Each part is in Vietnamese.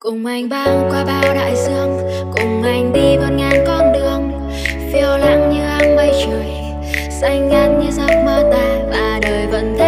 cùng anh băng qua bao đại dương, cùng anh đi vượt ngàn con đường. Phiêu lãng như áng mây trời, xanh ngát như giấc mơ ta, và đời vẫn thế.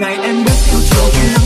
night and with you choking